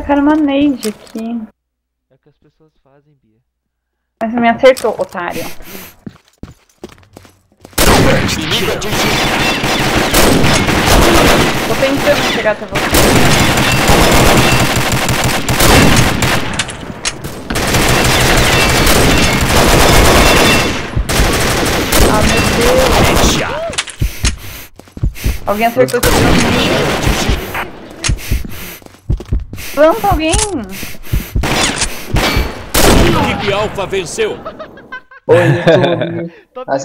tacaram uma nade aqui. É o que as pessoas fazem, Bia. Mas me acertou, otário. Tô tentando chegar até você. Ah, meu Deus. Alguém acertou plano. Planta alguém. Equipe Alpha venceu. Oi, YouTube.